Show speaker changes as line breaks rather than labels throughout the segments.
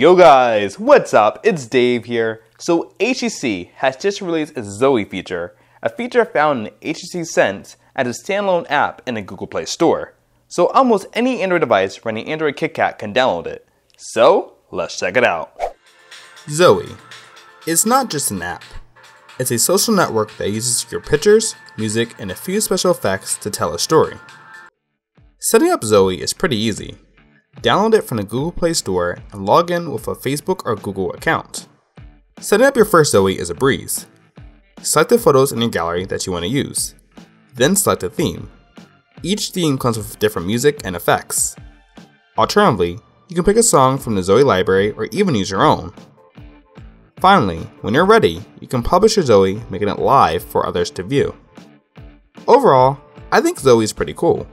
Yo guys, what's up? It's Dave here. So HTC has just released a Zoe feature, a feature found in HTC Sense as a standalone app in the Google Play Store. So almost any Android device running Android KitKat can download it. So let's check it out.
Zoe. It's not just an app. It's a social network that uses your pictures, music, and a few special effects to tell a story. Setting up Zoe is pretty easy. Download it from the Google Play Store and log in with a Facebook or Google account. Setting up your first Zoe is a breeze. Select the photos in your gallery that you want to use. Then select a theme. Each theme comes with different music and effects. Alternatively, you can pick a song from the Zoe library or even use your own. Finally, when you're ready, you can publish your Zoe, making it live for others to view. Overall, I think Zoe is pretty cool.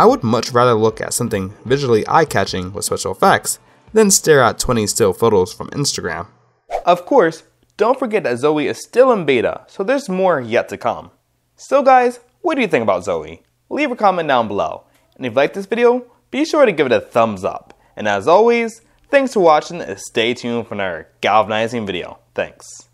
I would much rather look at something visually eye catching with special effects than stare at 20 still photos from Instagram.
Of course, don't forget that Zoe is still in beta, so there's more yet to come. So guys, what do you think about Zoe? Leave a comment down below. And if you like this video, be sure to give it a thumbs up. And as always, thanks for watching and stay tuned for another galvanizing video. Thanks.